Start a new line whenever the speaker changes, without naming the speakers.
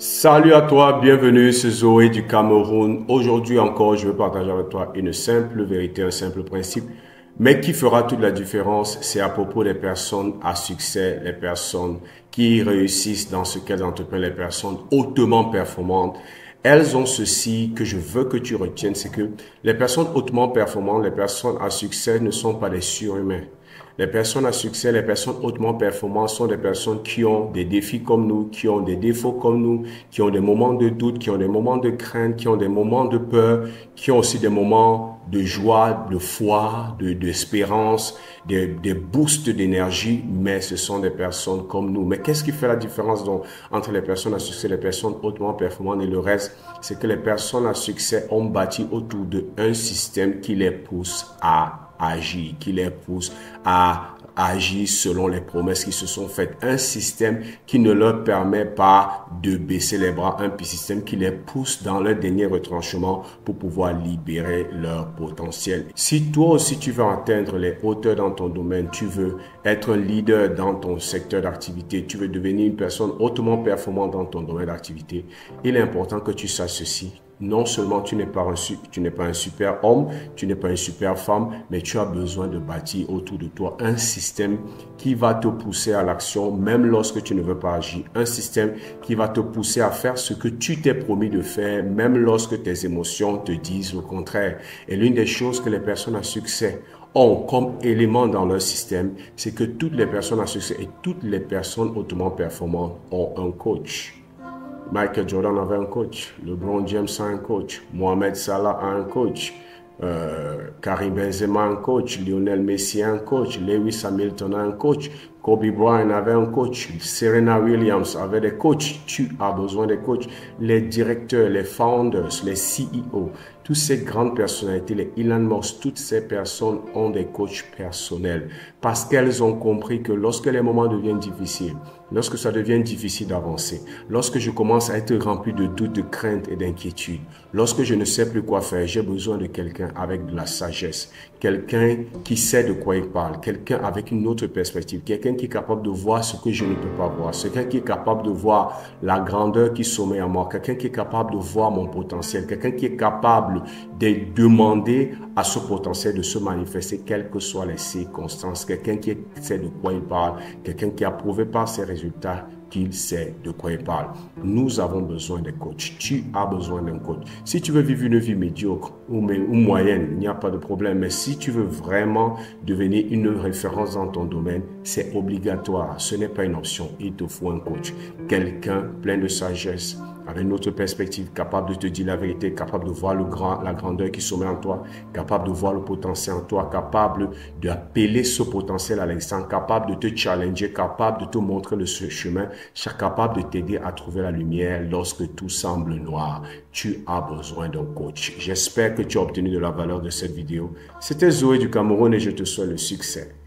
Salut à toi, bienvenue, c'est Zoé du Cameroun. Aujourd'hui encore, je veux partager avec toi une simple vérité, un simple principe, mais qui fera toute la différence. C'est à propos des personnes à succès, les personnes qui réussissent dans ce qu'elles entreprennent, les personnes hautement performantes. Elles ont ceci que je veux que tu retiennes, c'est que les personnes hautement performantes, les personnes à succès ne sont pas des surhumains. Les personnes à succès, les personnes hautement performantes sont des personnes qui ont des défis comme nous, qui ont des défauts comme nous, qui ont des moments de doute, qui ont des moments de crainte, qui ont des moments de peur, qui ont aussi des moments de joie, de foi, d'espérance, de, des, des boosts d'énergie, mais ce sont des personnes comme nous. Mais qu'est-ce qui fait la différence entre les personnes à succès, les personnes hautement performantes et le reste? C'est que les personnes à succès ont bâti autour d'un système qui les pousse à agir, qui les pousse à agir selon les promesses qui se sont faites. Un système qui ne leur permet pas de baisser les bras, un système qui les pousse dans leur dernier retranchement pour pouvoir libérer leur potentiel. Si toi aussi tu veux atteindre les hauteurs dans ton domaine, tu veux être un leader dans ton secteur d'activité, tu veux devenir une personne hautement performante dans ton domaine d'activité, il est important que tu saches ceci non seulement tu n'es pas, un, tu n'es pas un super homme, tu n'es pas une super femme, mais tu as besoin de bâtir autour de toi un système qui va te pousser à l'action même lorsque tu ne veux pas agir. Un système qui va te pousser à faire ce que tu t'es promis de faire même lorsque tes émotions te disent le contraire. Et l'une des choses que les personnes à succès ont comme élément dans leur système, c'est que toutes les personnes à succès et toutes les personnes hautement performantes ont un coach. Michael Jordan avait un coach, LeBron James a un coach, Mohamed Salah a un coach, euh, Karim Benzema a un coach, Lionel Messi a un coach, Lewis Hamilton a un coach, Kobe Bryant avait un coach, Serena Williams avait des coachs, tu as besoin des coachs, les directeurs, les founders, les CEO, toutes ces grandes personnalités, les Elon Musk, toutes ces personnes ont des coachs personnels parce qu'elles ont compris que lorsque les moments deviennent difficiles, lorsque ça devient difficile d'avancer, lorsque je commence à être rempli de doutes, de craintes et d'inquiétudes, lorsque je ne sais plus quoi faire, j'ai besoin de quelqu'un avec de la sagesse, quelqu'un qui sait de quoi il parle, quelqu'un avec une autre perspective, quelqu'un qui est capable de voir ce que je ne peux pas voir, quelqu'un qui est capable de voir la grandeur qui sommeille en moi, quelqu'un qui est capable de voir mon potentiel, quelqu'un qui est capable de demander à ce potentiel de se manifester, quelles que soient les circonstances. Quelqu'un qui sait de quoi il parle, quelqu'un qui a prouvé par ses résultats qu'il sait de quoi il parle. Nous avons besoin de coach. Tu as besoin d'un coach. Si tu veux vivre une vie médiocre ou, ou moyenne, il n'y a pas de problème. Mais si tu veux vraiment devenir une référence dans ton domaine, c'est obligatoire. Ce n'est pas une option. Il te faut un coach. Quelqu'un plein de sagesse, avec une autre perspective, capable de te dire la vérité, capable de voir le grand, la grandeur qui sommet en toi, capable de voir le potentiel en toi, capable d'appeler ce potentiel à l'existence, capable de te challenger, capable de te montrer le chemin, capable de t'aider à trouver la lumière lorsque tout semble noir. Tu as besoin d'un coach. J'espère que tu as obtenu de la valeur de cette vidéo. C'était Zoé du Cameroun et je te souhaite le succès.